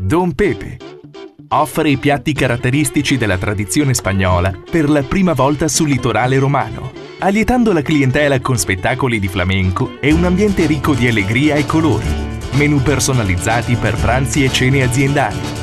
Don Pepe. Offre i piatti caratteristici della tradizione spagnola per la prima volta sul litorale romano, allietando la clientela con spettacoli di flamenco e un ambiente ricco di allegria e colori. menu personalizzati per pranzi e cene aziendali